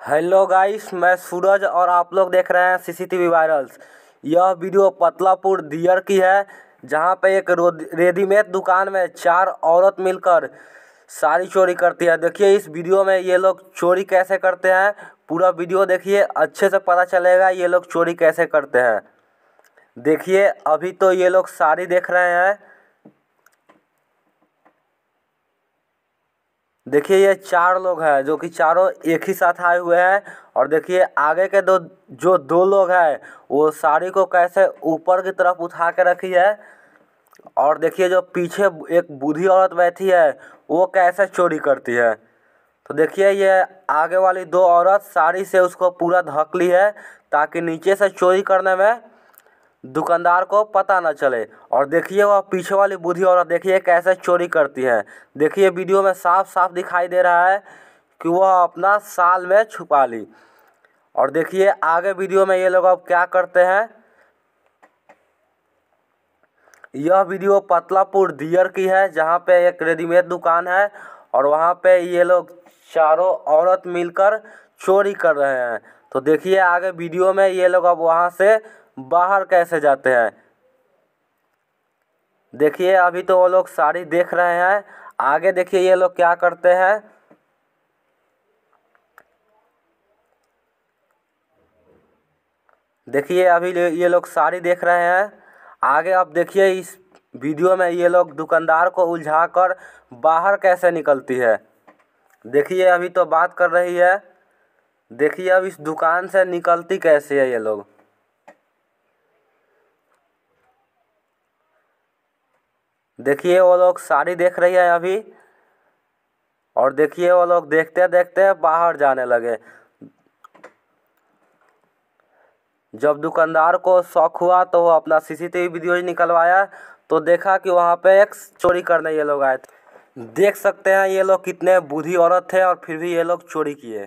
Hello guys, मैं सूरज और आप लोग देख रहे हैं सीसीटीवी वायरल्स यह वीडियो पतलापुर दियर की है, जहाँ पे एक रेडीमेड दुकान में चार औरत मिलकर साड़ी चोरी करती है। देखिए, इस वीडियो में ये लोग चोरी कैसे करते हैं, पूरा वीडियो देखिए, अच्छे से पता चलेगा ये लोग चोरी कैसे करते हैं। देखिए, अभी तो ये लोग साड़ी देख रहे हैं। देखिए, ये चार लोग हैं, जो कि चारों एक ही साथ आए हुए हैं। और देखिए, आगे के दो, जो दो लोग हैं, वो साड़ी को कैसे ऊपर की तरफ़ उठा के रखी है। और देखिए, जो पीछे एक बूढ़ी औरत बैठी है, वो कैसे चोरी करती है। तो देखिए, ये आगे वाली दो औरत साड़ी से उसको पूरा ढक ली है, ताकि नीचे से चोरी करने में दुकानदार को पता न चले। और देखिए वह पीछे वाली बूढ़ी औरत, देखिए कैसे चोरी करती है। देखिए वीडियो में साफ़ साफ़ दिखाई दे रहा है कि वह अपना साल में छुपा ली। और देखिए आगे वीडियो में ये लोग अब क्या करते हैं। यह वीडियो पतलापुर दियर की है, जहाँ पे एक रेडीमेड दुकान है और वहाँ पे ये लोग चारों औरत मिलकर चोरी कर रहे हैं। तो देखिए आगे वीडियो में ये लोग अब वहाँ से बाहर कैसे जाते हैं? देखिए, अभी तो वो लोग साड़ी देख रहे हैं। आगे देखिए, ये लोग क्या करते हैं? देखिए, अभी ये लोग साड़ी देख रहे हैं। आगे अब देखिए, इस वीडियो में ये लोग दुकानदार को उलझा कर बाहर कैसे निकलती है। देखिए, अभी तो बात कर रही है। देखिए, अब इस दुकान से निकलती कैसे है ये लोग? देखिए वो लोग साड़ी देख रही है अभी। और देखिए वो लोग देखते देखते बाहर जाने लगे। जब दुकानदार को शौक हुआ तो वो अपना सीसीटीवी वीडियो निकलवाया तो देखा कि वहाँ पे एक चोरी करने ये लोग आए। थे देख सकते हैं ये लोग कितने बूढ़ी औरत थे और फिर भी ये लोग चोरी किए।